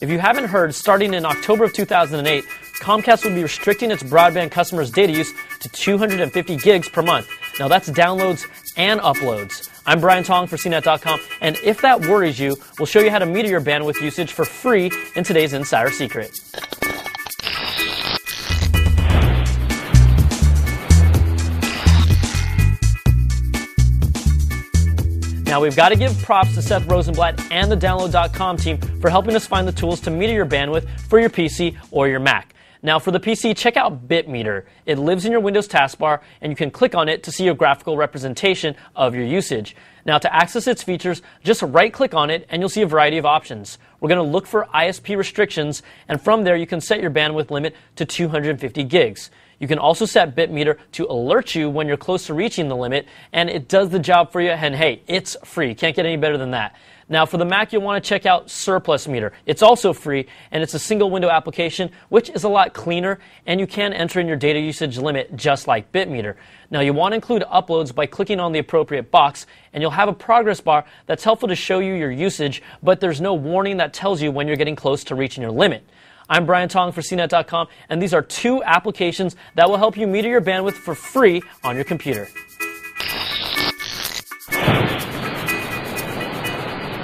If you haven't heard, starting in October of 2008, Comcast will be restricting its broadband customers' data use to 250 gigs per month. Now that's downloads and uploads. I'm Brian Tong for CNET.com, and if that worries you, we'll show you how to meter your bandwidth usage for free in today's Insider Secret. Now, we've got to give props to Seth Rosenblatt and the Download.com team for helping us find the tools to meter your bandwidth for your PC or your Mac. Now, for the PC, check out BitMeter. It lives in your Windows taskbar, and you can click on it to see a graphical representation of your usage. Now, to access its features, just right click on it, and you'll see a variety of options. We're going to look for ISP restrictions, and from there, you can set your bandwidth limit to 250 gigs. You can also set BitMeter to alert you when you're close to reaching the limit, and it does the job for you. And hey, it's free. Can't get any better than that. Now, for the Mac, you'll want to check out Surplus Meter. It's also free, and it's a single window application, which is a lot cleaner, and you can enter in your data usage limit just like BitMeter. Now, you want to include uploads by clicking on the appropriate box, and you'll have a progress bar that's helpful to show you your usage, but there's no warning that tells you when you're getting close to reaching your limit. I'm Brian Tong for CNET.com, and these are two applications that will help you meter your bandwidth for free on your computer.